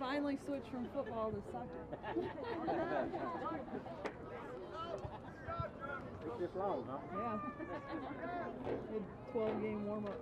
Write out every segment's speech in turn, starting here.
finally switched from football to soccer. it's just long, huh? Yeah. A 12 game warm up.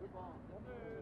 Good ball.